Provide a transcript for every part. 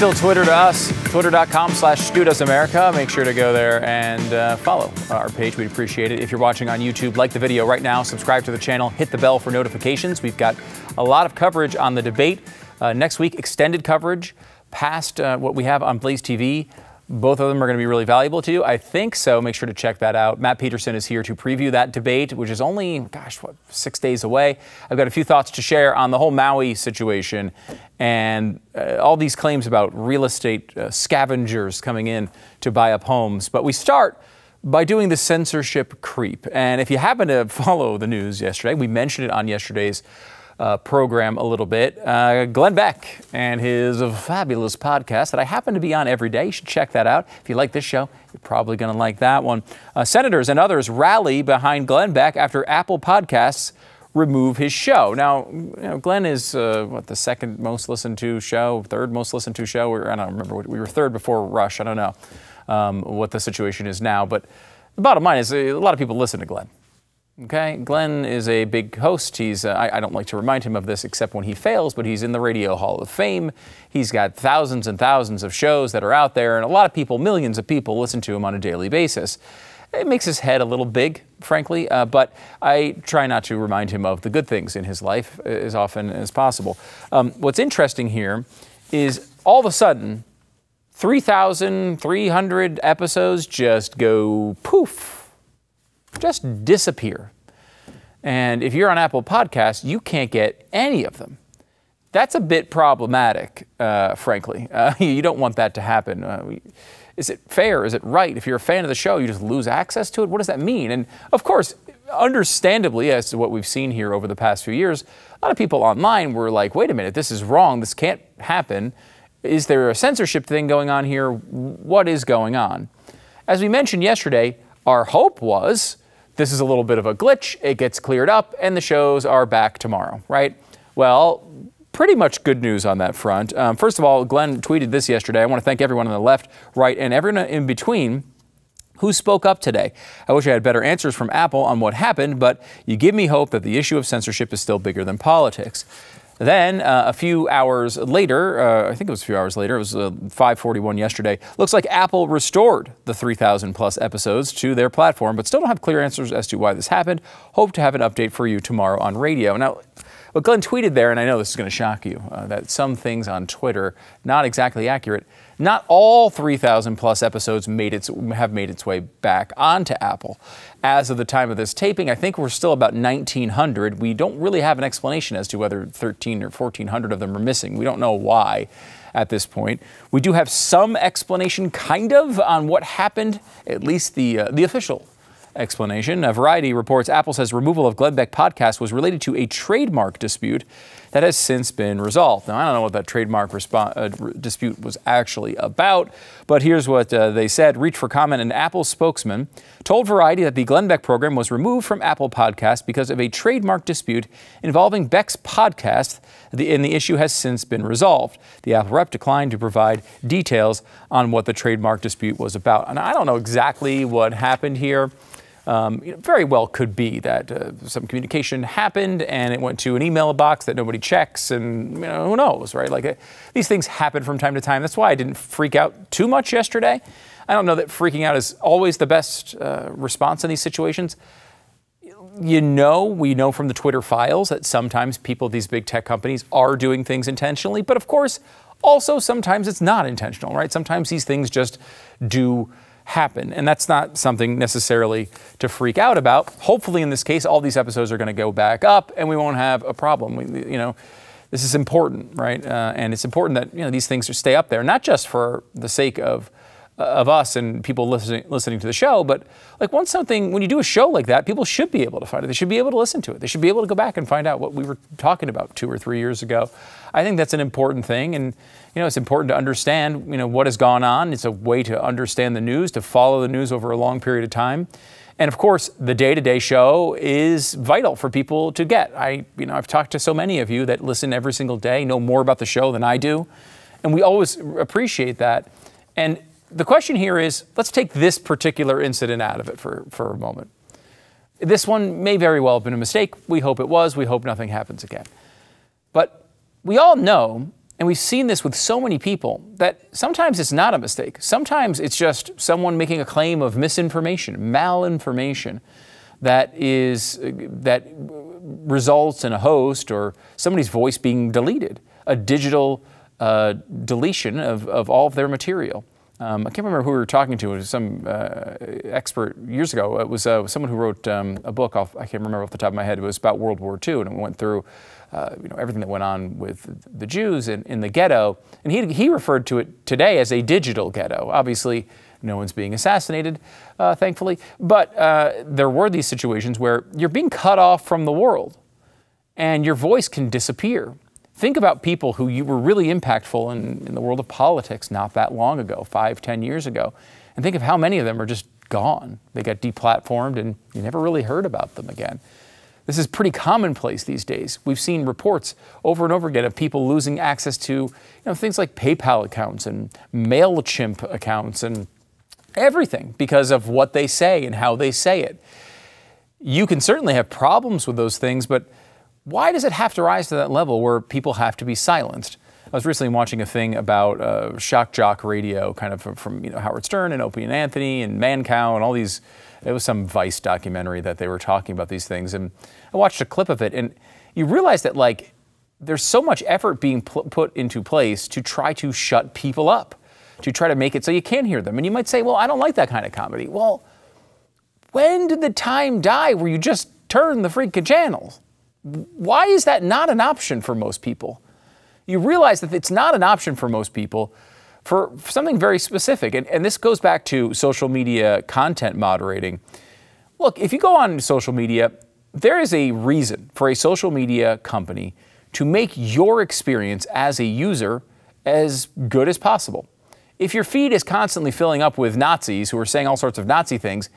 still Twitter to us, twitter.com slash StuDoesAmerica. Make sure to go there and uh, follow our page. We'd appreciate it. If you're watching on YouTube, like the video right now, subscribe to the channel, hit the bell for notifications. We've got a lot of coverage on the debate. Uh, next week, extended coverage past uh, what we have on Blaze TV. Both of them are going to be really valuable to you. I think so. Make sure to check that out. Matt Peterson is here to preview that debate, which is only, gosh, what, six days away. I've got a few thoughts to share on the whole Maui situation and uh, all these claims about real estate uh, scavengers coming in to buy up homes. But we start by doing the censorship creep. And if you happen to follow the news yesterday, we mentioned it on yesterday's uh, program a little bit. Uh, Glenn Beck and his fabulous podcast that I happen to be on every day. You should check that out. If you like this show, you're probably going to like that one. Uh, senators and others rally behind Glenn Beck after Apple Podcasts remove his show. Now, you know, Glenn is uh, what the second most listened to show, third most listened to show. I don't remember. We were third before Rush. I don't know um, what the situation is now, but the bottom line is a lot of people listen to Glenn. Okay, Glenn is a big host. He's uh, I, I, don't like to remind him of this except when he fails, but he's in the Radio Hall of Fame. He's got thousands and thousands of shows that are out there, and a lot of people, millions of people, listen to him on a daily basis. It makes his head a little big, frankly, uh, but I try not to remind him of the good things in his life as often as possible. Um, what's interesting here is all of a sudden, 3,300 episodes just go poof just disappear. And if you're on Apple Podcasts, you can't get any of them. That's a bit problematic, uh, frankly. Uh, you don't want that to happen. Uh, is it fair? Is it right? If you're a fan of the show, you just lose access to it? What does that mean? And of course, understandably, as to what we've seen here over the past few years, a lot of people online were like, wait a minute, this is wrong. This can't happen. Is there a censorship thing going on here? What is going on? As we mentioned yesterday, our hope was this is a little bit of a glitch, it gets cleared up, and the shows are back tomorrow, right? Well, pretty much good news on that front. Um, first of all, Glenn tweeted this yesterday. I want to thank everyone on the left, right, and everyone in between who spoke up today. I wish I had better answers from Apple on what happened, but you give me hope that the issue of censorship is still bigger than politics. Then uh, a few hours later, uh, I think it was a few hours later, it was uh, 5:41 yesterday. Looks like Apple restored the 3,000 plus episodes to their platform, but still don't have clear answers as to why this happened. Hope to have an update for you tomorrow on radio. Now. What Glenn tweeted there, and I know this is going to shock you, uh, that some things on Twitter not exactly accurate. Not all 3,000 plus episodes made its, have made its way back onto Apple. As of the time of this taping, I think we're still about 1,900. We don't really have an explanation as to whether 13 or 1,400 of them are missing. We don't know why at this point. We do have some explanation, kind of, on what happened, at least the, uh, the official explanation. A Variety reports Apple says removal of Glenn Beck podcast was related to a trademark dispute that has since been resolved. Now, I don't know what that trademark uh, dispute was actually about, but here's what uh, they said. Reach for comment, an Apple spokesman told Variety that the Glenn Beck program was removed from Apple Podcast because of a trademark dispute involving Beck's podcast, the, and the issue has since been resolved. The Apple rep declined to provide details on what the trademark dispute was about. And I don't know exactly what happened here um, you know, very well could be that uh, some communication happened and it went to an email box that nobody checks, and you know, who knows, right? Like uh, these things happen from time to time. That's why I didn't freak out too much yesterday. I don't know that freaking out is always the best uh, response in these situations. You know, we know from the Twitter files that sometimes people, these big tech companies, are doing things intentionally, but of course, also sometimes it's not intentional, right? Sometimes these things just do happen. And that's not something necessarily to freak out about. Hopefully, in this case, all these episodes are going to go back up and we won't have a problem. We, you know, this is important, right? Uh, and it's important that you know these things stay up there, not just for the sake of of us and people listening listening to the show, but like once something when you do a show like that, people should be able to find it. They should be able to listen to it. They should be able to go back and find out what we were talking about two or three years ago. I think that's an important thing, and you know it's important to understand you know what has gone on. It's a way to understand the news, to follow the news over a long period of time. And of course, the day-to-day show is vital for people to get. I, you know, I've talked to so many of you that listen every single day, know more about the show than I do, and we always appreciate that. And the question here is let's take this particular incident out of it for, for a moment. This one may very well have been a mistake. We hope it was. We hope nothing happens again. But we all know, And we've seen this with so many people that sometimes it's not a mistake. Sometimes it's just someone making a claim of misinformation, malinformation that is that results in a host or somebody's voice being deleted, a digital uh, deletion of, of all of their material. Um, I can't remember who we were talking to. It was some uh, expert years ago. It was uh, someone who wrote um, a book. Off, I can't remember off the top of my head. It was about World War II, and it went through uh, you know, everything that went on with the Jews in, in the ghetto. And he, he referred to it today as a digital ghetto. Obviously, no one's being assassinated, uh, thankfully. But uh, there were these situations where you're being cut off from the world and your voice can disappear. Think about people who you were really impactful in, in the world of politics not that long ago, five, ten years ago, and think of how many of them are just gone. They got deplatformed and you never really heard about them again. This is pretty commonplace these days. We've seen reports over and over again of people losing access to you know, things like PayPal accounts and MailChimp accounts and everything because of what they say and how they say it. You can certainly have problems with those things, but why does it have to rise to that level where people have to be silenced? I was recently watching a thing about uh, shock jock radio, kind of from, you know Howard Stern and Opie and Anthony and Mancow and all these. It was some Vice documentary that they were talking about these things, and I watched a clip of it, and you realize that like there's so much effort being put into place to try to shut people up, to try to make it so you can't hear them. And you might say, well, I don't like that kind of comedy. Well, when did the time die where you just turn the freaking channels? Why is that not an option for most people? You realize that it's not an option for most people for something very specific. And, and this goes back to social media content moderating. Look, if you go on social media, there is a reason for a social media company to make your experience as a user as good as possible. If your feed is constantly filling up with Nazis who are saying all sorts of Nazi things,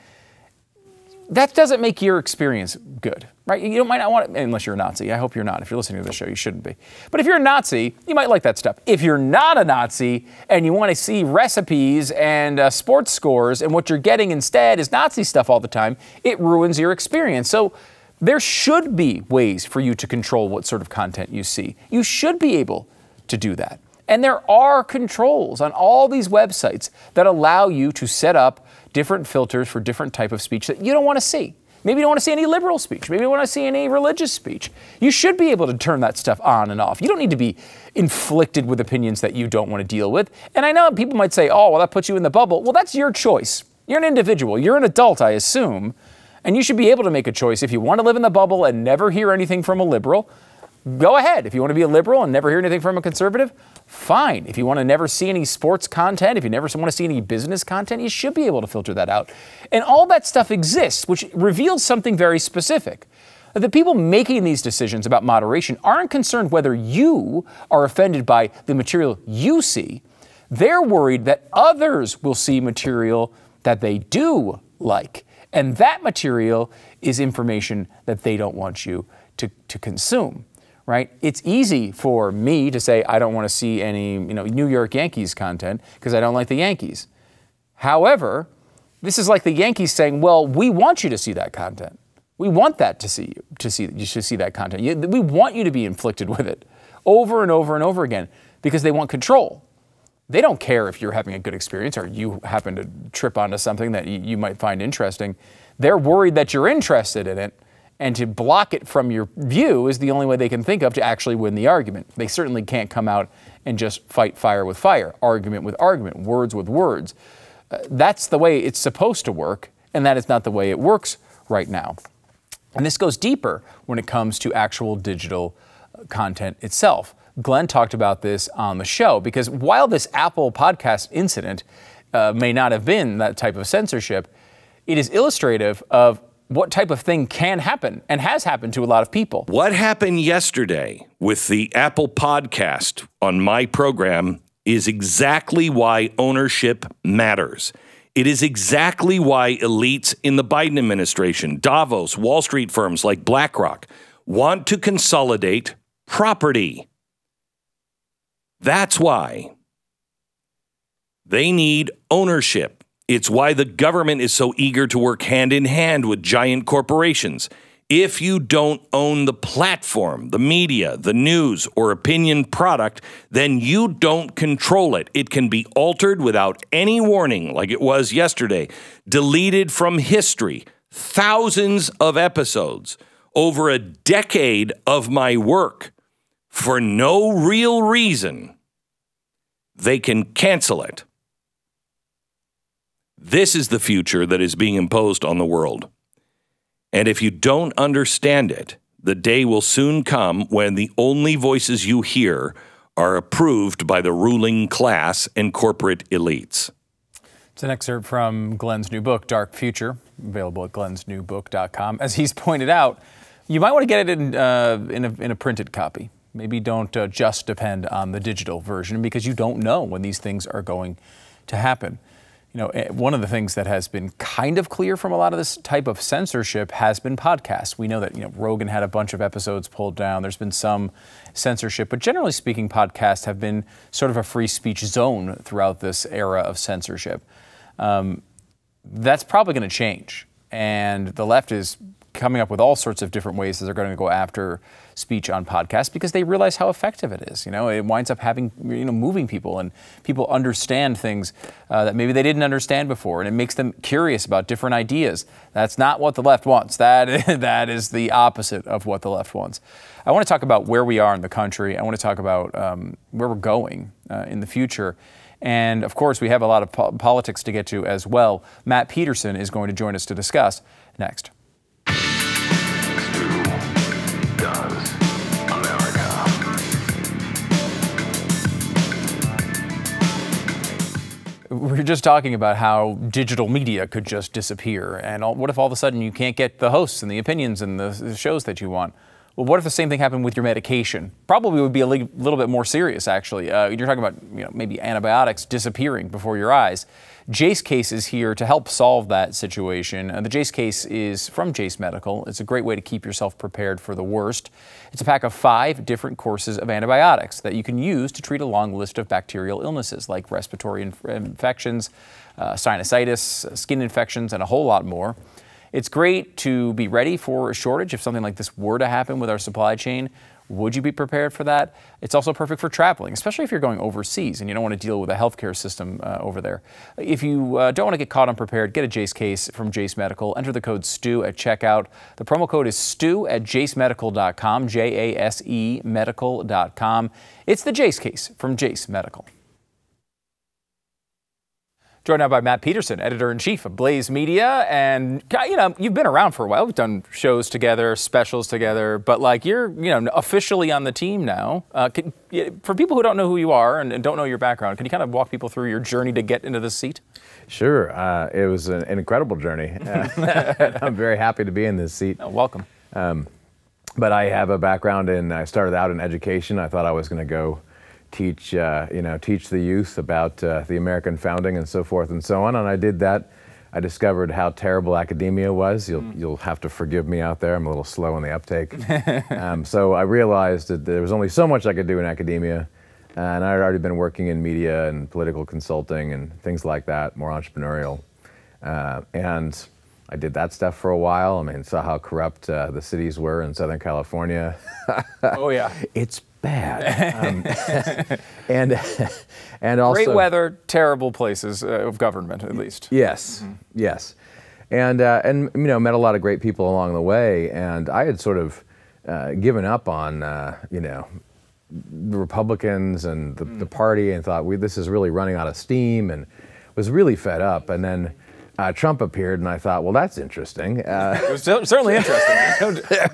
that doesn't make your experience good, right? You might not want it, unless you're a Nazi. I hope you're not. If you're listening to this show, you shouldn't be. But if you're a Nazi, you might like that stuff. If you're not a Nazi and you want to see recipes and uh, sports scores and what you're getting instead is Nazi stuff all the time, it ruins your experience. So there should be ways for you to control what sort of content you see. You should be able to do that. And there are controls on all these websites that allow you to set up different filters for different type of speech that you don't want to see. Maybe you don't want to see any liberal speech. Maybe you don't want to see any religious speech. You should be able to turn that stuff on and off. You don't need to be inflicted with opinions that you don't want to deal with. And I know people might say, oh, well, that puts you in the bubble. Well, that's your choice. You're an individual. You're an adult, I assume. And you should be able to make a choice. If you want to live in the bubble and never hear anything from a liberal, go ahead. If you want to be a liberal and never hear anything from a conservative, fine. If you want to never see any sports content, if you never want to see any business content, you should be able to filter that out. And all that stuff exists, which reveals something very specific. The people making these decisions about moderation aren't concerned whether you are offended by the material you see. They're worried that others will see material that they do like. And that material is information that they don't want you to, to consume right? It's easy for me to say I don't want to see any, you know, New York Yankees content because I don't like the Yankees. However, this is like the Yankees saying, "Well, we want you to see that content. We want that to see you to see you should see that content. We want you to be inflicted with it over and over and over again because they want control. They don't care if you're having a good experience or you happen to trip onto something that you might find interesting. They're worried that you're interested in it and to block it from your view is the only way they can think of to actually win the argument. They certainly can't come out and just fight fire with fire, argument with argument, words with words. Uh, that's the way it's supposed to work, and that is not the way it works right now. And this goes deeper when it comes to actual digital uh, content itself. Glenn talked about this on the show because while this Apple podcast incident uh, may not have been that type of censorship, it is illustrative of what type of thing can happen and has happened to a lot of people. What happened yesterday with the Apple podcast on my program is exactly why ownership matters. It is exactly why elites in the Biden administration, Davos, Wall Street firms like BlackRock want to consolidate property. That's why they need ownership. It's why the government is so eager to work hand in hand with giant corporations. If you don't own the platform, the media, the news, or opinion product, then you don't control it. It can be altered without any warning, like it was yesterday, deleted from history, thousands of episodes, over a decade of my work for no real reason. They can cancel it. This is the future that is being imposed on the world. And if you don't understand it, the day will soon come when the only voices you hear are approved by the ruling class and corporate elites. It's an excerpt from Glenn's new book, Dark Future, available at glennsnewbook.com. As he's pointed out, you might want to get it in, uh, in, a, in a printed copy. Maybe don't uh, just depend on the digital version because you don't know when these things are going to happen you know, eh, one of the things that has been kind of clear from a lot of this type of censorship has been podcasts. We know that, you know, Rogan had a bunch of episodes pulled down. There's been some censorship, but generally speaking, podcasts have been sort of a free speech zone throughout this era of censorship. Um, that's probably going to change. And the left is coming up with all sorts of different ways that they're going to go after speech on podcasts because they realize how effective it is. You know, it winds up having you know moving people and people understand things uh, that maybe they didn't understand before, and it makes them curious about different ideas. That's not what the left wants. That that is the opposite of what the left wants. I want to talk about where we are in the country. I want to talk about um, where we're going uh, in the future. And of course, we have a lot of po- politics to get to as well. Matt Peterson is going to join us to discuss next. We were just talking about how digital media could just disappear. And all, what if all of a sudden you can't get the hosts and the opinions and the, the shows that you want? Well, what if the same thing happened with your medication? Probably would be a li- little bit more serious, actually. Uh, you're talking about you know, maybe antibiotics disappearing before your eyes. Jase Case is here to help solve that situation. Uh, the Jase Case is from Jase Medical. It's a great way to keep yourself prepared for the worst. It's a pack of five different courses of antibiotics that you can use to treat a long list of bacterial illnesses like respiratory inf- infections, uh, sinusitis, skin infections, and a whole lot more. It's great to be ready for a shortage if something like this were to happen with our supply chain. Would you be prepared for that? It's also perfect for traveling, especially if you're going overseas and you don't want to deal with a healthcare system uh, over there. If you uh, don't want to get caught unprepared, get a Jase case from Jase Medical. Enter the code STU at checkout. The promo code is STU at jasemedical.com, J A S E medical.com. It's the Jase case from Jase Medical. Joined now by Matt Peterson, editor in chief of Blaze Media, and you know you've been around for a while. We've done shows together, specials together, but like you're you know officially on the team now. Uh, can, for people who don't know who you are and, and, don't know your background, can you kind of walk people through your journey to get into this seat? Sure, uh, it was an, an, incredible journey. I'm very happy to be in this seat. Oh, welcome. Um, but I have a background in. I started out in education. I thought I was going to go teach, uh, you know, teach the youth about uh, the American founding and so forth and so on. And I did that. I discovered how terrible academia was. You'll, mm. you'll have to forgive me out there. I'm a little slow in the uptake. um, so I realized that there was only so much I could do in academia. And I had already been working in media and political consulting and things like that, more entrepreneurial. Uh, and I did that stuff for a while. I mean, saw how corrupt uh, the cities were in Southern California. oh, yeah. It's bad. Um, and and also great weather, terrible places uh, of government, at least. Yes, mm-hmm. yes, and uh, and you know met a lot of great people along the way, and I had sort of uh, given up on uh, you know the Republicans and the, mm. the party, and thought we this is really running out of steam, and was really fed up, and then uh, Trump appeared, and I thought, well, that's interesting. Uh, it was certainly interesting.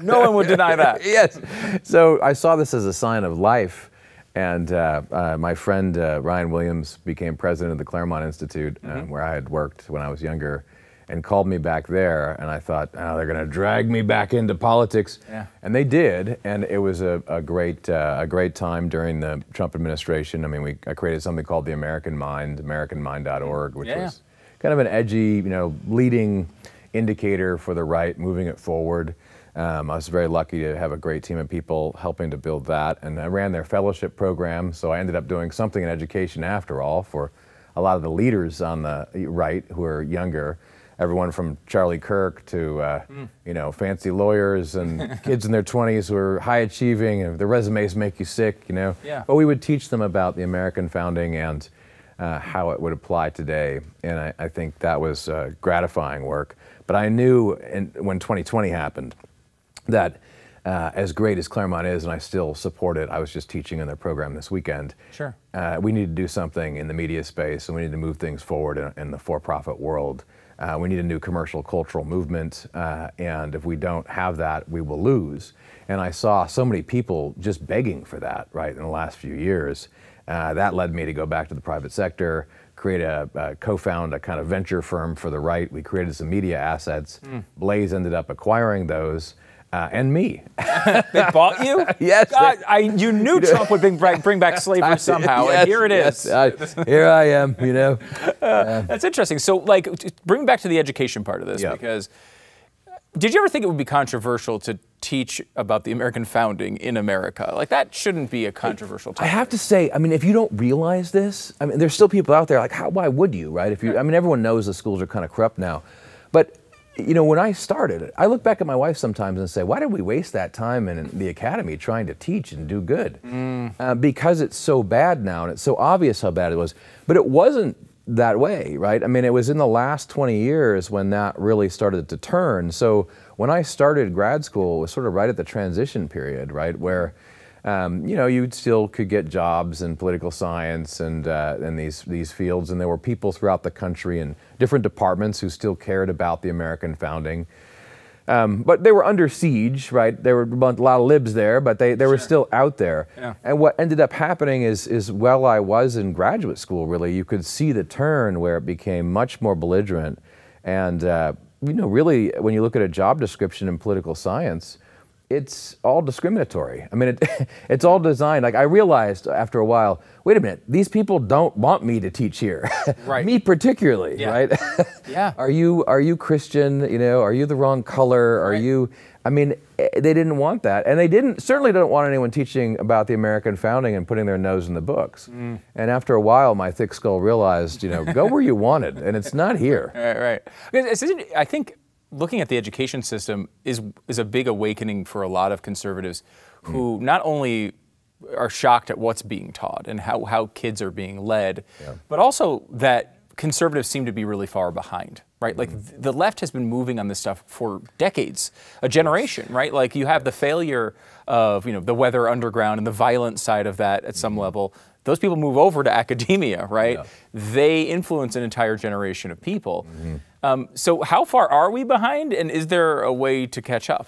No, one would deny that. yes. So I saw this as a sign of life. And uh, uh my friend uh, Ryan Williams became president of the Claremont Institute, uh, mm-hmm. where I had worked when I was younger, and called me back there. And I thought, oh, they're going to drag me back into politics. Yeah. And they did. And it was a, a great, a great time during the Trump administration. I mean, we, I created something called the American Mind, AmericanMind.org, which yeah. was kind of an edgy, you know, leading indicator for the right, moving it forward. Um, I was very lucky to have a great team of people helping to build that, and I ran their fellowship program. So I ended up doing something in education after all for a lot of the leaders on the right who are younger. everyone from Charlie Kirk to uh, you know fancy lawyers and kids in their 20s who are high achieving and their resumes make you sick, you know. Yeah. But we would teach them about the American founding and uh, how it would apply today, and I, I think that was uh, gratifying work. But I knew in, when 2020 happened that. Uh, as great as Claremont is, and I still support it, I was just teaching in their program this weekend. Sure. Uh, we need to do something in the media space, and we need to move things forward in, in the for-profit world. Uh, we need a new commercial cultural movement, uh, and if we don't have that, we will lose. And I saw so many people just begging for that, right, in the last few years. Uh, that led me to go back to the private sector, create a, co-found a kind of venture firm for the right. We created some media assets. Blaze ended up acquiring those. Uh, and me. They bought you? Yes, God, they- I, you knew Trump would bring back, bring back slavery somehow, Yes, and here it is. yes, I- here I am, you know. That's interesting. So, like, bring back to the education part of this Yeah. because did you ever think it would be controversial to teach about the American founding in America? Like, that shouldn't be a controversial topic. I have to say, I mean, if you don't realize this, I mean, there's still people out there like, how, why would you, right? If you, I mean, everyone knows the schools are kind of corrupt now, but you know, when I started, I look back at my wife sometimes and say, why did we waste that time in the academy trying to teach and do good? Uh, because it's so bad now, and it's so obvious how bad it was. But it wasn't that way, right? I mean, it was in the last 20 years when that really started to turn. So when I started grad school, it was sort of right at the transition period, right, where um, you know, you still could get jobs in political science and uh, in these these fields, and there were people throughout the country in different departments who still cared about the American founding. Um, but they were under siege, right? There were a lot of libs there, but they, they were still out there. Yeah. And what ended up happening is, is while I was in graduate school, really, you could see the turn where it became much more belligerent. And, uh, you know, really, when you look at a job description in political science, it's all discriminatory. I mean, it, it's all designed. Like I realized after a while, wait a minute, these people don't want me to teach here. Right. me particularly, Yeah. right? Yeah. Are you are you Christian? You know, are you the wrong color? Are Right. you? I mean, eh, they didn't want that, and they didn't certainly don't want anyone teaching about the American founding and putting their nose in the books. Mm. And after a while, my thick skull realized, you know, go where you wanted, and it's not here. Right, right. Because it's- it's- I think looking at the education system is is a big awakening for a lot of conservatives who hmm. not only are shocked at what's being taught and how, how kids are being led, but also that conservatives seem to be really far behind, right? Like th- the left has been moving on this stuff for decades, a generation, right? Like you have the failure of, you know, the weather underground and the violent side of that at some hmm. level. Those people move over to academia, right? Yeah. They influence an entire generation of people. Um, so how far are we behind, and is there a way to catch up?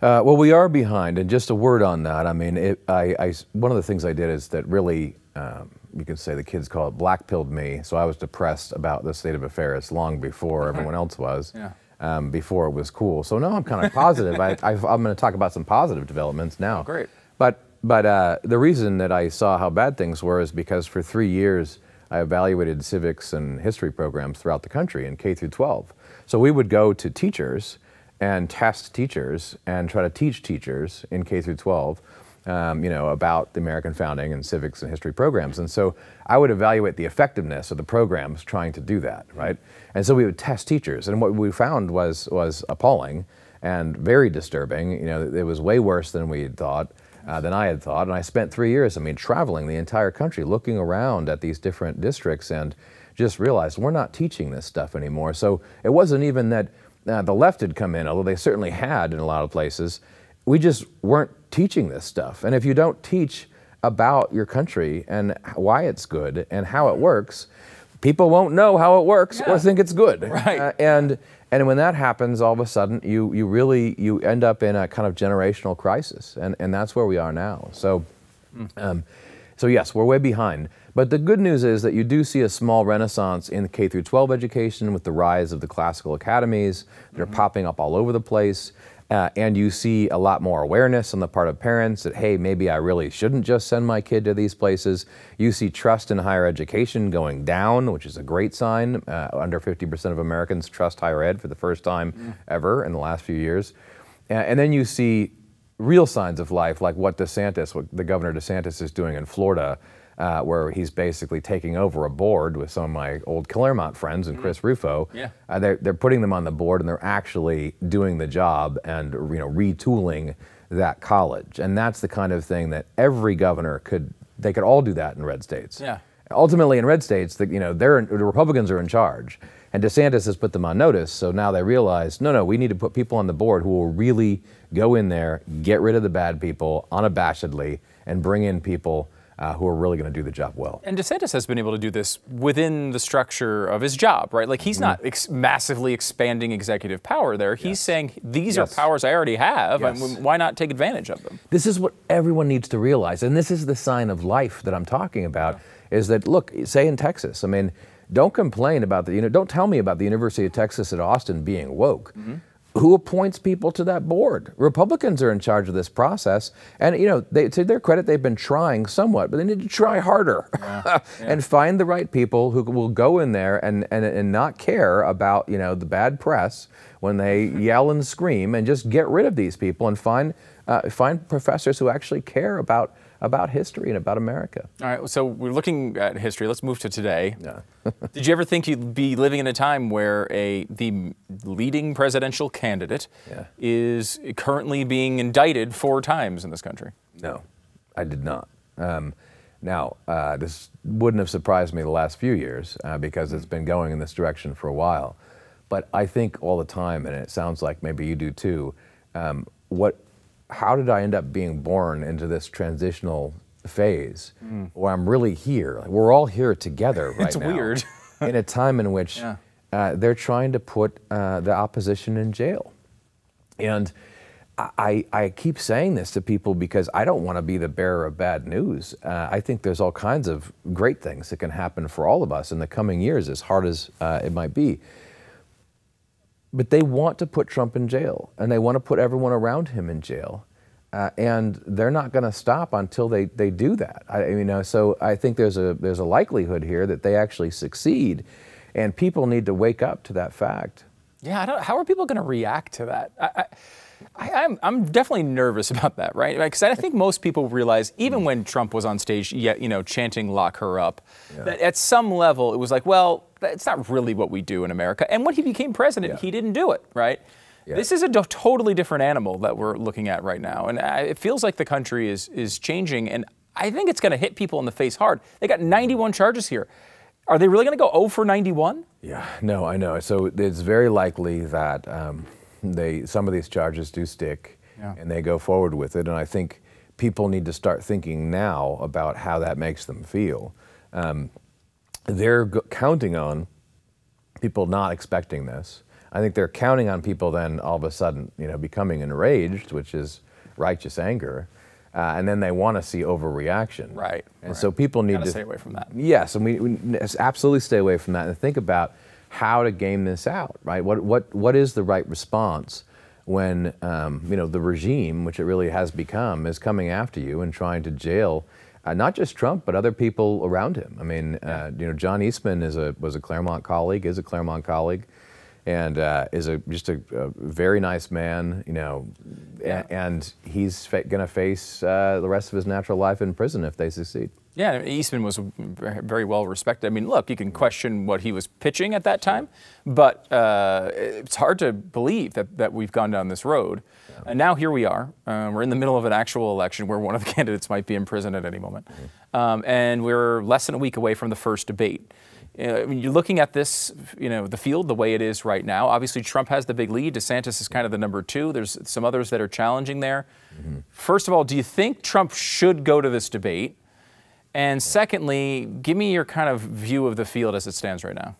Uh, well, we are behind, and just a word on that. I mean, it, I, I- one of the things I did is that really, um, you could say the kids call it black pilled me. So I was depressed about the state of affairs long before everyone else was. Yeah. Um, before it was cool. So now I'm kind of positive. I, I, I'm going to talk about some positive developments now. Great. But but uh, the reason that I saw how bad things were is because for three years I evaluated civics and history programs throughout the country in K through 12. So we would go to teachers and test teachers and try to teach teachers in K through 12. Um, you know about the American founding and civics and history programs, and so I would evaluate the effectiveness of the programs trying to do that, right? And so we would test teachers, and what we found was was appalling and very disturbing. You know, it was way worse than we had thought uh, than I had thought. And I spent three years, I mean, traveling the entire country, looking around at these different districts, and just realized we're not teaching this stuff anymore. So it wasn't even that uh, the left had come in, although they certainly had in a lot of places. We just weren't teaching this stuff. And if you don't teach about your country and why it's good and how it works, people won't know how it works Yeah. or think it's good. Right. Uh, and and when that happens, all of a sudden you you really you end up in a kind of generational crisis, and and that's where we are now. So, um, so yes, we're way behind. But the good news is that you do see a small renaissance in K through 12 education with the rise of the classical academies that are popping up all over the place. Uh, and you see a lot more awareness on the part of parents that, hey, maybe I really shouldn't just send my kid to these places. You see trust in higher education going down, which is a great sign. Uh, under 50% of Americans trust higher ed for the first time ever in the last few years. Uh, and then you see real signs of life, like what DeSantis, what the governor DeSantis is doing in Florida, uh, where he's basically taking over a board with some of my old Claremont friends and Chris Rufo. Mm-hmm. Yeah. Uh, they're, they're putting them on the board and they're actually doing the job and you know retooling that college. And that's the kind of thing that every governor could, they could all do that in red states. Yeah. Ultimately, in red states, the, you know, they're, the Republicans are in charge. And DeSantis has put them on notice, so now they realize, no, no, we need to put people on the board who will really go in there, get rid of the bad people unabashedly, and bring in people uh, who are really going to do the job well. And DeSantis has been able to do this within the structure of his job, right? Like he's not ex- massively expanding executive power there. He's saying these Yes. are powers I already have. and Yes. why not take advantage of them? This is what everyone needs to realize, and this is the sign of life that I'm talking about. Is that look? Say in Texas, I mean, don't complain about the you know, don't tell me about the University of Texas at Austin being woke. Who appoints people to that board? Republicans are in charge of this process, and you know, they, to their credit, they've been trying somewhat, but they need to try harder and find the right people who will go in there and, and and not care about you know the bad press when they yell and scream, and just get rid of these people and find uh, find professors who actually care about about history and about America. All right, so we're looking at history. Let's move to today. Yeah. Did you ever think you'd be living in a time where a the leading presidential candidate Yeah. is currently being indicted four times in this country? No, I did not. Um, now, uh, this wouldn't have surprised me the last few years uh, because it's been going in this direction for a while. But I think all the time, and it sounds like maybe you do too. Um, what? How did I end up being born into this transitional phase where I'm really here? We're all here together right It's now. weird. in a time in which Yeah. uh, they're trying to put uh, the opposition in jail. And I, I keep saying this to people because I don't want to be the bearer of bad news. Uh, I think there's all kinds of great things that can happen for all of us in the coming years, as hard as uh, it might be. But they want to put Trump in jail, and they want to put everyone around him in jail. Uh, and they're not going to stop until they, they do that. I, you know, so I think there's a there's a likelihood here that they actually succeed, and people need to wake up to that fact. Yeah, how are people going to react to that? I, I, I, I'm, I'm definitely nervous about that, right? Because I think most people realize, even when Trump was on stage, yet you know, chanting "lock her up," that at some level it was like, well, it's not really what we do in America. And when he became president, Yeah. he didn't do it, right? Yeah. This is a totally different animal that we're looking at right now, and I, it feels like the country is is changing, and I think it's going to hit people in the face hard. They got 91 charges here. Are they really going to go 0 for 91? Yeah, no, I know. So it's very likely that um, they some of these charges do stick, Yeah. and they go forward with it. And I think people need to start thinking now about how that makes them feel. Um, they're counting on people not expecting this. I think they're counting on people then all of a sudden, you know, becoming enraged, which is righteous anger, uh, and then they want to see overreaction. Right, And right. so people need Gotta stay away from that. Yes, and we, we absolutely stay away from that and think about how to game this out. Right? What what what is the right response when um, you know the regime, which it really has become, is coming after you and trying to jail. Uh, not just Trump, but other people around him. I mean, uh, you know, John Eastman is a was a Claremont colleague, is a Claremont colleague, and uh, is a just a, a very nice man. You know, a- and he's fa- going to face uh, the rest of his natural life in prison if they succeed. Yeah, Eastman was very well respected. I mean, look, you can question what he was pitching at that time, but uh, it's hard to believe that, that we've gone down this road. And now here we are. Uh, we're in the middle of an actual election where one of the candidates might be in prison at any moment. Um, and we're less than a week away from the first debate. Uh, I mean, you're looking at this, you know, the field the way it is right now. Obviously, Trump has the big lead. DeSantis is kind of the number two. There's some others that are challenging there. First of all, do you think Trump should go to this debate? And secondly, give me your kind of view of the field as it stands right now.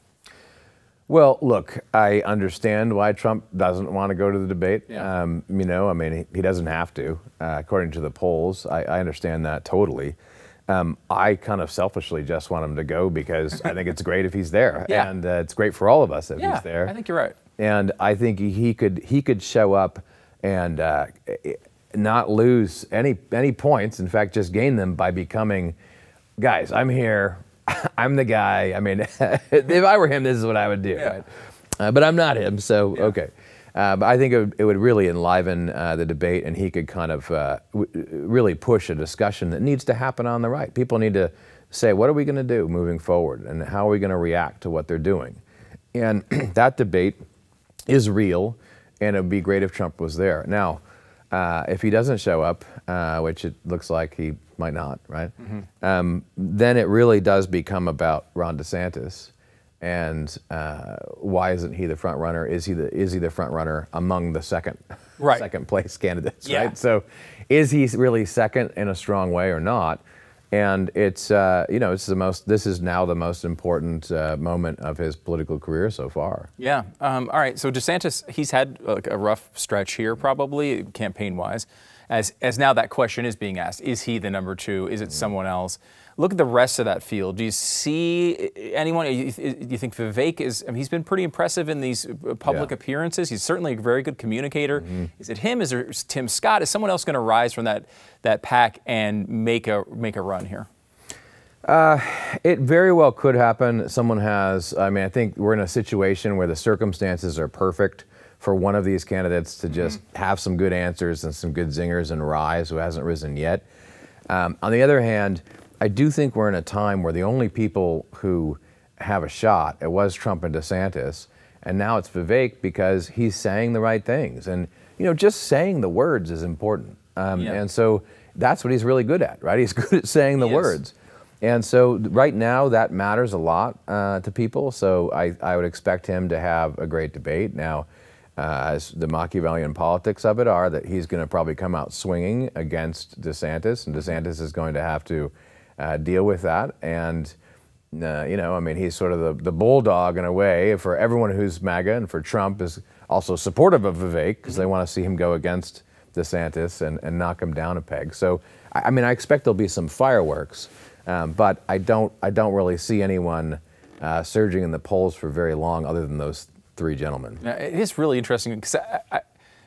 Well, look, I understand why Trump doesn't want to go to the debate. Yeah. Um, you know, I mean, he, he doesn't have to, uh, according to the polls. I, I understand that totally. Um, I kind of selfishly just want him to go because I think it's great if he's there, Yeah. and uh, it's great for all of us if Yeah, he's there. I think you're right. and I think he could he could show up and uh, not lose any any points. In fact, just gain them by becoming, guys. I'm here. I'm the guy. I mean, if I were him, this is what I would do. Yeah. Right? Uh, but I'm not him, so okay. Uh, but I think it would, it would really enliven uh, the debate, and he could kind of uh, w- really push a discussion that needs to happen on the right. People need to say, what are we going to do moving forward, and how are we going to react to what they're doing? And that debate is real, and it would be great if Trump was there. Now, uh, if he doesn't show up, uh, which it looks like he might not, right? Mm-hmm. Um, then it really does become about Ron DeSantis, and uh, why isn't he the front runner? Is he the is he the front runner among the second right. second place candidates? Yeah. Right. So, is he really second in a strong way or not? and it's uh, you know it's the most this is now the most important uh, moment of his political career so far yeah um, all right so desantis he's had like, a rough stretch here probably campaign wise as as now that question is being asked is he the number two is it someone else Look at the rest of that field. Do you see anyone? Do you, think Vivek is? I mean, he's been pretty impressive in these uh, public yeah. appearances. He's certainly a very good communicator. Mm-hmm. Is it him? Is there Tim Scott? Is someone else going to rise from that that pack and make a make a run here? Uh, it very well could happen. Someone has. I mean, I think we're in a situation where the circumstances are perfect for one of these candidates to just mm-hmm. have some good answers and some good zingers and rise who hasn't risen yet. Um, on the other hand, I do think we're in a time where the only people who have a shot, it was Trump and DeSantis, and now it's Vivek because he's saying the right things. And, you know, just saying the words is important. Um, yeah. And so that's what he's really good at, right? He's good at saying the he words. And so right now that matters a lot uh, to people. So I, I would expect him to have a great debate. Now, uh, as the Machiavellian politics of it are, that he's going to probably come out swinging against DeSantis, and DeSantis is going to have to uh, deal with that. And, uh, you know, I mean, he's sort of the, the bulldog in a way for everyone who's MAGA and for Trump is also supportive of Vivek because mm-hmm. they want to see him go against DeSantis and, and knock him down a peg. So, I, I mean, I expect there'll be some fireworks, um, but I don't, I don't really see anyone uh, surging in the polls for very long other than those three gentlemen. It is really interesting because I, I,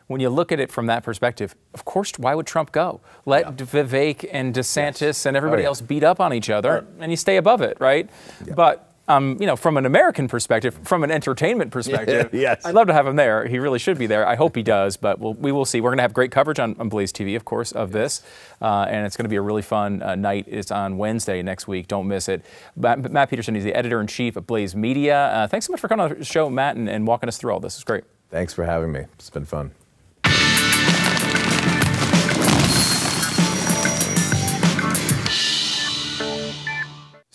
when you look at it from that perspective, of course, why would Trump go? Let yeah. Vivek and DeSantis yes. and everybody oh, yeah. else beat up on each other, right. and you stay above it, right? Yeah. But um, you know, from an American perspective, from an entertainment perspective, yes. I'd love to have him there. He really should be there. I hope he does, but we'll, we will see. We're going to have great coverage on, on Blaze TV, of course, of this, uh, and it's going to be a really fun uh, night. It's on Wednesday next week. Don't miss it. Matt, Matt Peterson is the editor in chief of Blaze Media. Uh, thanks so much for coming on the show, Matt, and, and walking us through all this. It's great. Thanks for having me. It's been fun.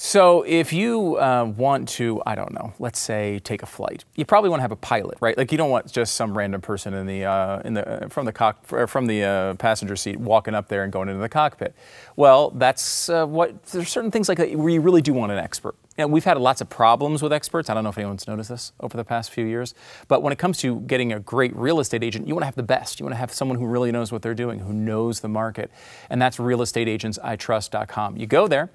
So if you uh, want to, I don't know, let's say take a flight, you probably want to have a pilot, right? Like you don't want just some random person in the uh, in the uh, from the cock from the uh, passenger seat walking up there and going into the cockpit. Well, that's uh, what there's certain things like that where you really do want an expert. Know, we've had lots of problems with experts. I don't know if anyone's noticed this over the past few years. But when it comes to getting a great real estate agent, you want to have the best. You want to have someone who really knows what they're doing, who knows the market. And that's realestateagentsitrust.com. You go there,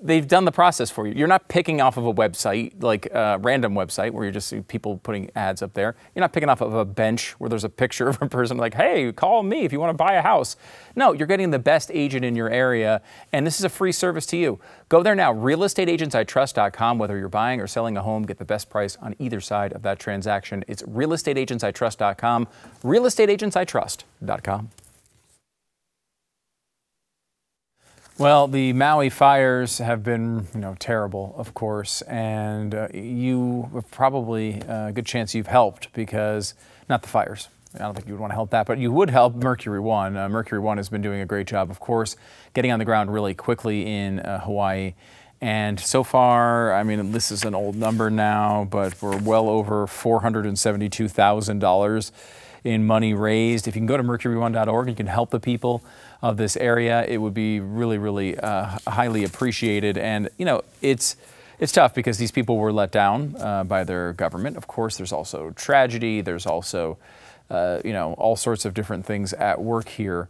they've done the process for you. You're not picking off of a website, like a random website where you're just people putting ads up there. You're not picking off of a bench where there's a picture of a person like, hey, call me if you want to buy a house. No, you're getting the best agent in your area, and this is a free service to you. Go there now, realestateagentsitrust.com. Whether you're buying or selling a home, get the best price on either side of that transaction. It's realestateagentsitrust.com, realestateagentsitrust.com. Well, the Maui fires have been, you know, terrible, of course, and uh, you probably uh, a good chance you've helped because not the fires. I don't think you would want to help that, but you would help Mercury One. Uh, Mercury One has been doing a great job, of course, getting on the ground really quickly in uh, Hawaii. And so far, I mean, this is an old number now, but we're well over $472,000 in money raised. If you can go to mercuryone.org, you can help the people of this area. It would be really, really uh, highly appreciated. And, you know, it's, it's tough because these people were let down uh, by their government. Of course, there's also tragedy. There's also, uh, you know, all sorts of different things at work here.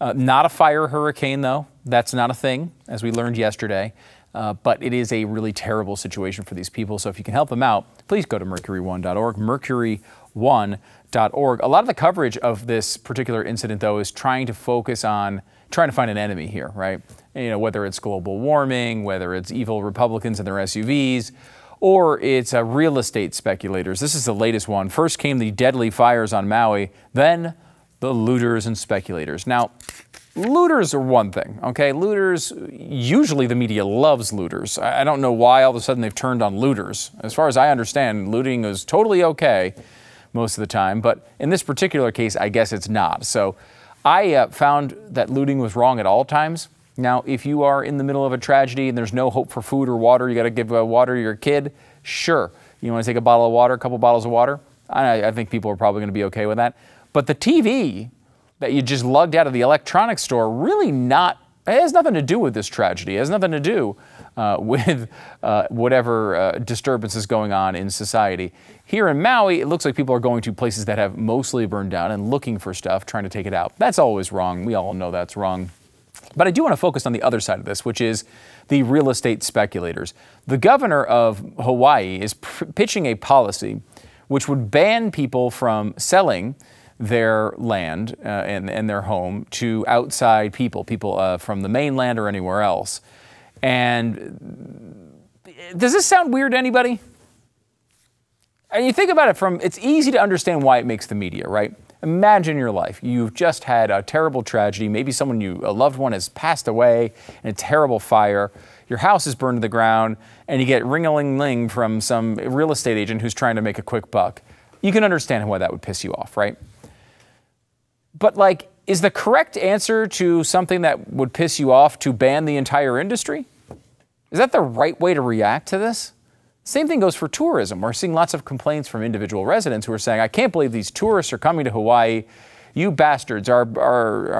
Uh, not a fire hurricane, though. That's not a thing, as we learned yesterday. Uh, but it is a really terrible situation for these people. So if you can help them out, please go to mercuryone.org. Mercury one.org. A lot of the coverage of this particular incident, though, is trying to focus on trying to find an enemy here, right? You know, whether it's global warming, whether it's evil Republicans and their SUVs, or it's uh, real estate speculators. This is the latest one. First came the deadly fires on Maui, then the looters and speculators. Now, looters are one thing, okay? Looters, usually the media loves looters. I don't know why all of a sudden they've turned on looters. As far as I understand, looting is totally okay most of the time, but in this particular case, I guess it's not. So I uh, found that looting was wrong at all times. Now, if you are in the middle of a tragedy and there's no hope for food or water, you got to give uh, water to your kid, sure. You want to take a bottle of water, a couple bottles of water? I, I think people are probably going to be okay with that. But the TV that you just lugged out of the electronics store really not it has nothing to do with this tragedy. It has nothing to do uh, with uh, whatever uh, disturbance is going on in society. Here in Maui, it looks like people are going to places that have mostly burned down and looking for stuff, trying to take it out. That's always wrong. We all know that's wrong. But I do want to focus on the other side of this, which is the real estate speculators. The governor of Hawaii is pitching a policy which would ban people from selling their land uh, and, and their home to outside people, people uh, from the mainland or anywhere else. And does this sound weird to anybody? And you think about it from, it's easy to understand why it makes the media, right? Imagine your life. You've just had a terrible tragedy. Maybe someone you, a loved one has passed away in a terrible fire. Your house is burned to the ground, and you get ring a ling ling from some real estate agent who's trying to make a quick buck. You can understand why that would piss you off, right? But, like, is the correct answer to something that would piss you off to ban the entire industry? Is that the right way to react to this? Same thing goes for tourism. We're seeing lots of complaints from individual residents who are saying, I can't believe these tourists are coming to Hawaii. You bastards, our, our,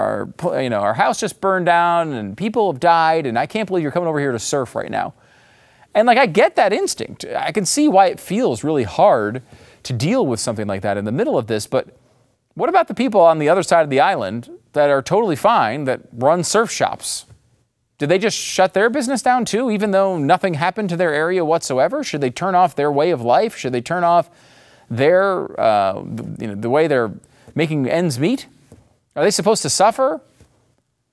our, you know, our house just burned down and people have died, and I can't believe you're coming over here to surf right now. And like, I get that instinct. I can see why it feels really hard to deal with something like that in the middle of this, but what about the people on the other side of the island that are totally fine that run surf shops? Did they just shut their business down too, even though nothing happened to their area whatsoever? Should they turn off their way of life? Should they turn off their, uh, you know, the way they're making ends meet? Are they supposed to suffer?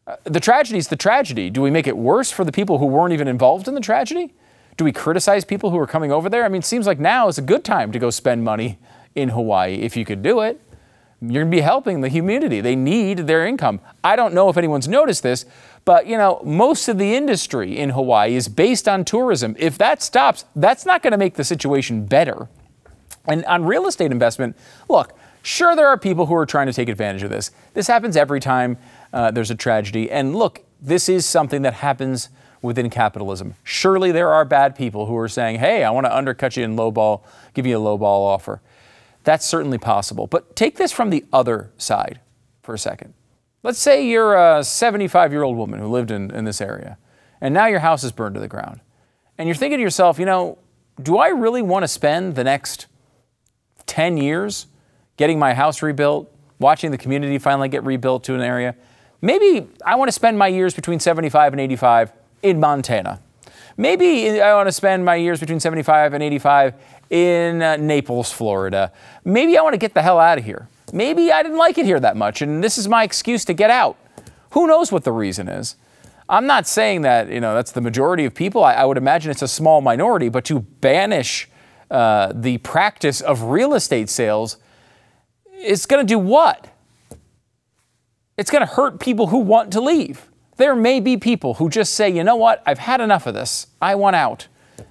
Uh, the tragedy is the tragedy. Do we make it worse for the people who weren't even involved in the tragedy? Do we criticize people who are coming over there? I mean, it seems like now is a good time to go spend money in Hawaii if you could do it. You're going to be helping the community. They need their income. I don't know if anyone's noticed this, but you know, most of the industry in Hawaii is based on tourism. If that stops, that's not going to make the situation better. And on real estate investment, look, sure there are people who are trying to take advantage of this. This happens every time uh, there's a tragedy. And look, this is something that happens within capitalism. Surely there are bad people who are saying, "Hey, I want to undercut you and lowball, give you a lowball offer." That's certainly possible. But take this from the other side for a second. Let's say you're a 75 year old woman who lived in, in this area, and now your house is burned to the ground. And you're thinking to yourself, you know, do I really want to spend the next 10 years getting my house rebuilt, watching the community finally get rebuilt to an area? Maybe I want to spend my years between 75 and 85 in Montana. Maybe I want to spend my years between 75 and 85 in uh, Naples, Florida. Maybe I want to get the hell out of here. Maybe I didn't like it here that much, and this is my excuse to get out. Who knows what the reason is? I'm not saying that you know that's the majority of people. I, I would imagine it's a small minority, but to banish uh, the practice of real estate sales, it's going to do what? It's going to hurt people who want to leave. There may be people who just say, you know what, I've had enough of this. I want out.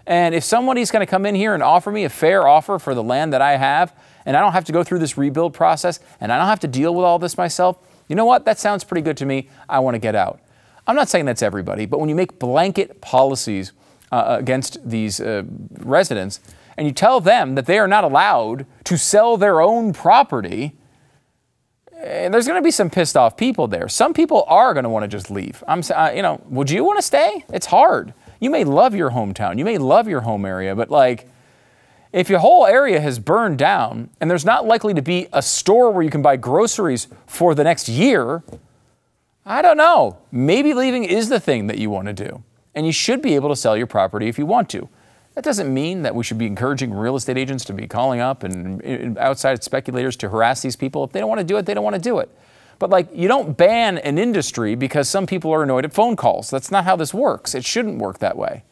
And if somebody's going to come in here and offer me a fair offer for the land that I have, and I don't have to go through this rebuild process, and I don't have to deal with all this myself, you know what? That sounds pretty good to me. I want to get out. I'm not saying that's everybody, but when you make blanket policies uh, against these uh, residents, and you tell them that they are not allowed to sell their own property, eh, there's going to be some pissed off people there. Some people are going to want to just leave. I'm, uh, you know, would you want to stay? It's hard. You may love your hometown, you may love your home area, but like, if your whole area has burned down and there's not likely to be a store where you can buy groceries for the next year, I don't know. Maybe leaving is the thing that you want to do. And you should be able to sell your property if you want to. That doesn't mean that we should be encouraging real estate agents to be calling up and outside speculators to harass these people. If they don't want to do it, they don't want to do it. But like, you don't ban an industry because some people are annoyed at phone calls. That's not how this works. It shouldn't work that way.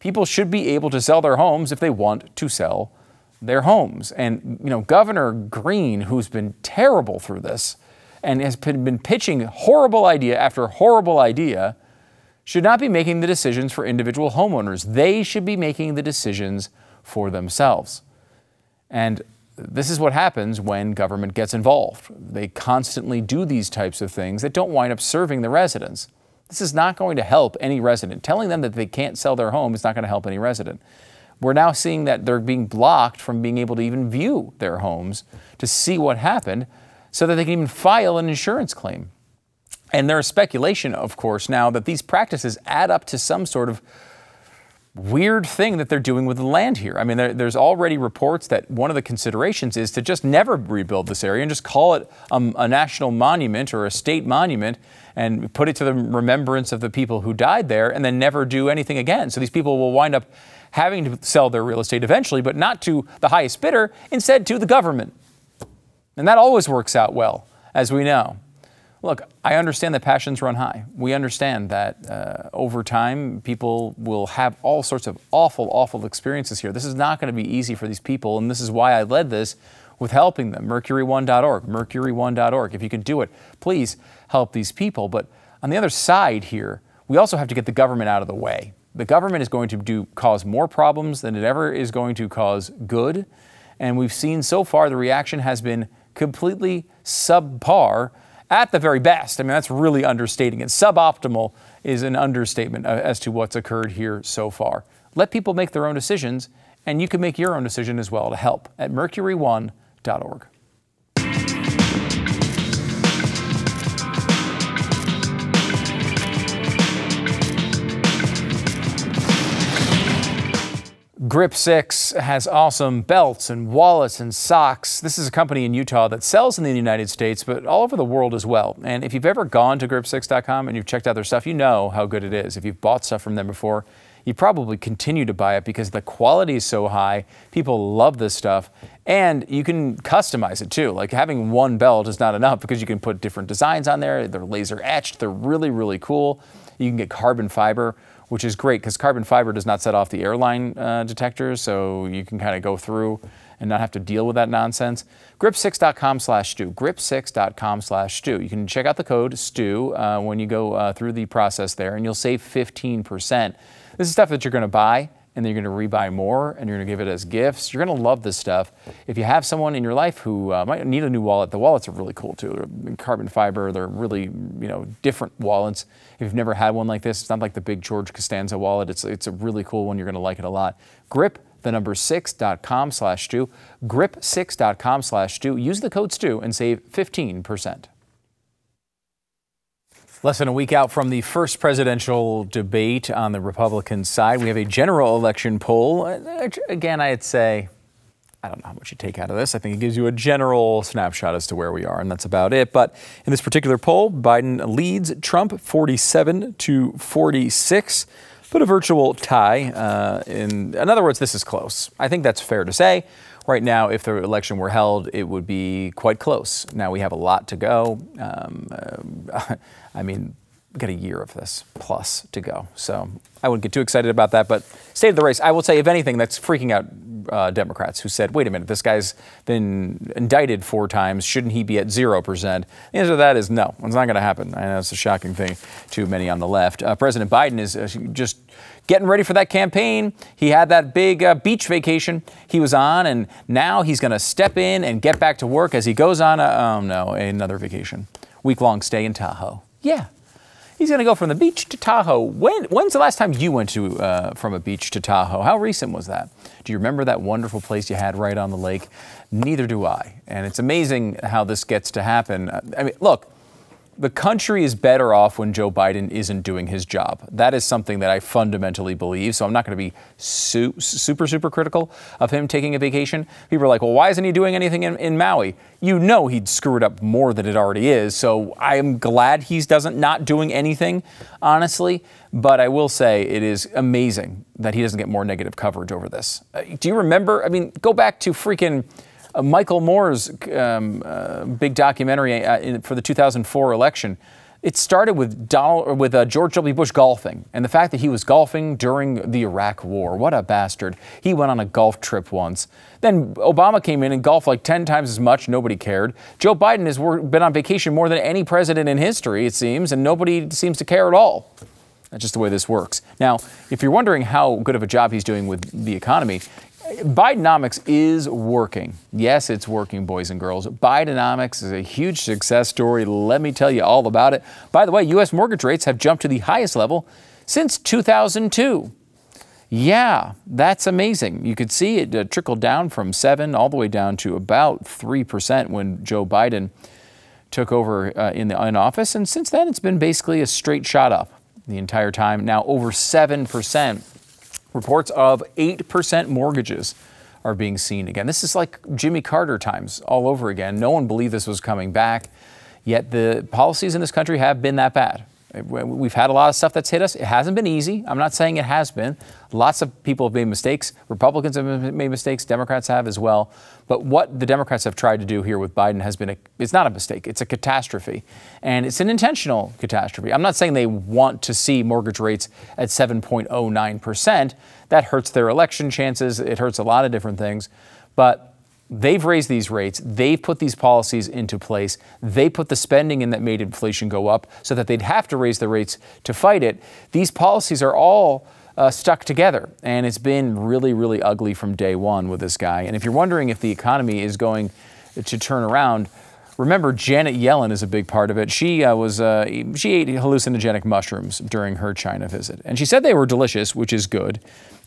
People should be able to sell their homes if they want to sell their homes. And, you know, Governor Green, who's been terrible through this, and has been pitching horrible idea after horrible idea should not be making the decisions for individual homeowners. They should be making the decisions for themselves. And this is what happens when government gets involved. They constantly do these types of things that don't wind up serving the residents. This is not going to help any resident. Telling them that they can't sell their home is not going to help any resident. We're now seeing that they're being blocked from being able to even view their homes to see what happened so that they can even file an insurance claim. And there's speculation, of course, now that these practices add up to some sort of weird thing that they're doing with the land here. I mean, there, there's already reports that one of the considerations is to just never rebuild this area and just call it um, a national monument or a state monument and put it to the remembrance of the people who died there and then never do anything again. So these people will wind up having to sell their real estate eventually, but not to the highest bidder, instead to the government. And that always works out well, as we know. Look, I understand that passions run high. We understand that uh, over time, people will have all sorts of awful, awful experiences here. This is not going to be easy for these people, and this is why I led this with helping them. Mercury1.org, Mercury1.org. If you can do it, please help these people. But on the other side here, we also have to get the government out of the way. The government is going to do cause more problems than it ever is going to cause good. And we've seen so far the reaction has been completely subpar at the very best. I mean, that's really understating it. Suboptimal is an understatement uh, as to what's occurred here so far. Let people make their own decisions, and you can make your own decision as well to help at mercury1.org. Grip 6 has awesome belts and wallets and socks. This is a company in Utah that sells in the United States, but all over the world as well. And if you've ever gone to grip6.com and you've checked out their stuff, you know how good it is. If you've bought stuff from them before, you probably continue to buy it because the quality is so high. People love this stuff. And you can customize it too. Like having one belt is not enough because you can put different designs on there. They're laser etched, they're really, really cool. You can get carbon fiber which is great because carbon fiber does not set off the airline uh, detectors, so you can kind of go through and not have to deal with that nonsense. Grip6.com slash Stu. Grip6.com slash Stu. You can check out the code Stu uh, when you go uh, through the process there, and you'll save 15%. This is stuff that you're going to buy and then you're going to rebuy more and you're going to give it as gifts. You're going to love this stuff. If you have someone in your life who uh, might need a new wallet, the wallets are really cool too. They're carbon fiber. They're really you know different wallets. If you've never had one like this, it's not like the big George Costanza wallet. It's it's a really cool one. You're going to like it a lot. Grip the number 6.com slash Stu. Grip6.com slash Stu. Use the code Stu and save 15%. Less than a week out from the first presidential debate on the Republican side, we have a general election poll. Again, I'd say, I don't know how much you take out of this. I think it gives you a general snapshot as to where we are, and that's about it. But in this particular poll, Biden leads Trump 47 to 46, but a virtual tie. Uh, in, in other words, this is close. I think that's fair to say. Right now, if the election were held, it would be quite close. Now we have a lot to go. Um, uh, I mean, we got a year of this plus to go. So I wouldn't get too excited about that. But state of the race, I will say, if anything, that's freaking out uh, Democrats who said, wait a minute, this guy's been indicted four times. Shouldn't he be at 0%? The answer to that is no, it's not going to happen. I know it's a shocking thing to many on the left. Uh, President Biden is uh, just getting ready for that campaign. He had that big uh, beach vacation he was on, and now he's going to step in and get back to work as he goes on, a, oh no, another vacation. Week long stay in Tahoe. Yeah. He's going to go from the beach to Tahoe. When, when's the last time you went to uh, from a beach to Tahoe? How recent was that? Do you remember that wonderful place you had right on the lake? Neither do I. And it's amazing how this gets to happen. I mean, look, the country is better off when Joe Biden isn't doing his job. That is something that I fundamentally believe. So I'm not going to be su- super, super critical of him taking a vacation. People are like, well, why isn't he doing anything in, in Maui? You know he'd screw it up more than it already is. So I am glad he's doesn't not doing anything, honestly. But I will say it is amazing that he doesn't get more negative coverage over this. Uh, do you remember? I mean, go back to freaking uh, Michael Moore's um, uh, big documentary uh, in, for the 2004 election. It started with Donald with uh, George W. Bush golfing, and the fact that he was golfing during the Iraq War. What a bastard! He went on a golf trip once. Then Obama came in and golfed like ten times as much. Nobody cared. Joe Biden has been on vacation more than any president in history, it seems, and nobody seems to care at all. That's just the way this works. Now, if you're wondering how good of a job he's doing with the economy, Bidenomics is working. Yes, it's working, boys and girls. Bidenomics is a huge success story. Let me tell you all about it. By the way, U.S. mortgage rates have jumped to the highest level since 2002. Yeah, that's amazing. You could see it uh, trickle down from 7 all the way down to about 3% when Joe Biden took over uh, in, the, in office. And since then, it's been basically a straight shot up the entire time. Now over 7%. Reports of 8% mortgages are being seen again. This is like Jimmy Carter times all over again. No one believed this was coming back, yet the policies in this country have been that bad. We've had a lot of stuff that's hit us. It hasn't been easy. I'm not saying it has been. Lots of people have made mistakes. Republicans have made mistakes. Democrats have as well. But what the Democrats have tried to do here with Biden has been a, it's not a mistake. It's a catastrophe. And it's an intentional catastrophe. I'm not saying they want to see mortgage rates at 7.09%. That hurts their election chances. It hurts a lot of different things. But They've raised these rates. They've put these policies into place. They put the spending in that made inflation go up so that they'd have to raise the rates to fight it. These policies are all uh, stuck together. And it's been really, really ugly from day one with this guy. And if you're wondering if the economy is going to turn around, remember Janet Yellen is a big part of it. She uh, was uh, she ate hallucinogenic mushrooms during her China visit, and she said they were delicious, which is good.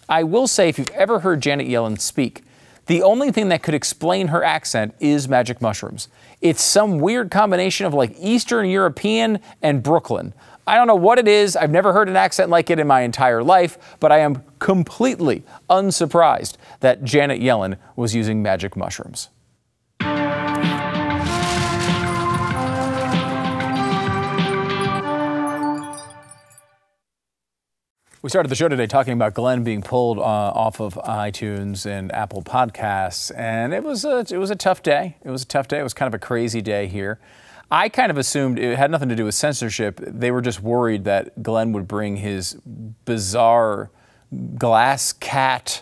I will say, if you've ever heard Janet Yellen speak, the only thing that could explain her accent is magic mushrooms. It's some weird combination of like Eastern European and Brooklyn. I don't know what it is. I've never heard an accent like it in my entire life, but I am completely unsurprised that Janet Yellen was using magic mushrooms. We started the show today talking about Glenn being pulled uh, off of iTunes and Apple Podcasts, and it was a, it was a tough day. It was a tough day. It was kind of a crazy day here. I kind of assumed it had nothing to do with censorship. They were just worried that Glenn would bring his bizarre glass cat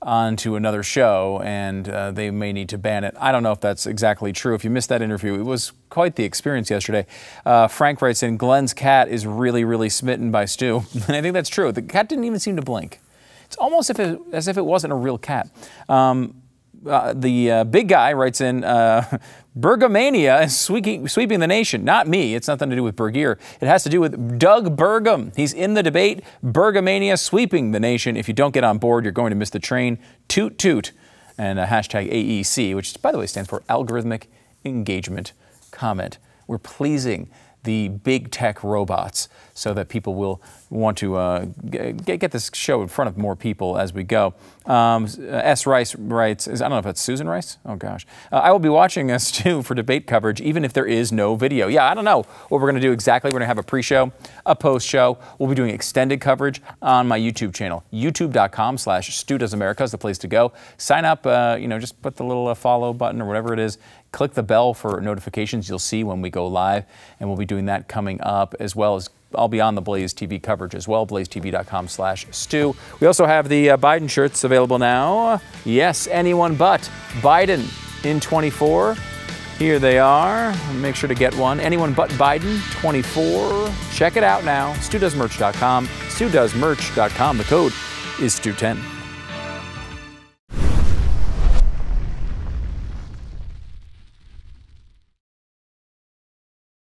onto another show and uh, they may need to ban it. I don't know if that's exactly true. If you missed that interview, it was quite the experience yesterday. Uh, Frank writes in Glenn's cat is really, really smitten by Stu. and I think that's true. The cat didn't even seem to blink. It's almost if it, as if it wasn't a real cat. Um, uh, the uh, big guy writes in, uh, Bergamania is sweeping, sweeping the nation. Not me. It's nothing to do with Burguiere. It has to do with Doug Burgum. He's in the debate. Bergamania sweeping the nation. If you don't get on board, you're going to miss the train. Toot toot. And a hashtag AEC, which, by the way, stands for Algorithmic Engagement Comment. We're pleasing the big tech robots so that people will want to uh, get, get this show in front of more people as we go. Um, S. Rice writes, I don't know if that's Susan Rice. Oh gosh. Uh, I will be watching us too for debate coverage, even if there is no video. Yeah, I don't know what we're going to do exactly. We're going to have a pre-show, a post-show. We'll be doing extended coverage on my YouTube channel. YouTube.com slash Does America is the place to go. Sign up, uh, you know, just put the little uh, follow button or whatever it is Click the bell for notifications. You'll see when we go live, and we'll be doing that coming up as well as I'll be on the Blaze TV coverage as well, blazetv.com slash Stu. We also have the uh, Biden shirts available now. Yes, anyone but Biden in 24. Here they are. Make sure to get one. Anyone but Biden 24. Check it out now. StuDoesMerch.com. StuDoesMerch.com. The code is Stu10.